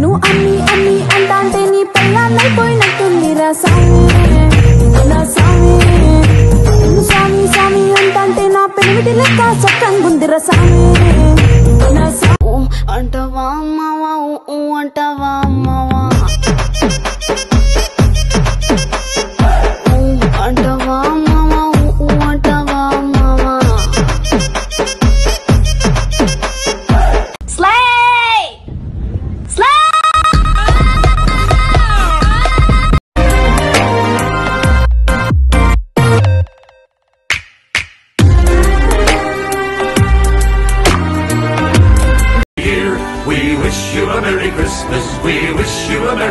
No, I స్వామి స్వామి అంటే నా పెనిమిటి లెక్క చక్కని గుందిర స్వామి